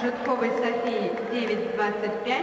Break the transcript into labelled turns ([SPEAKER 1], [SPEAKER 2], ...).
[SPEAKER 1] Житковой Софии 9.25.